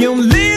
用力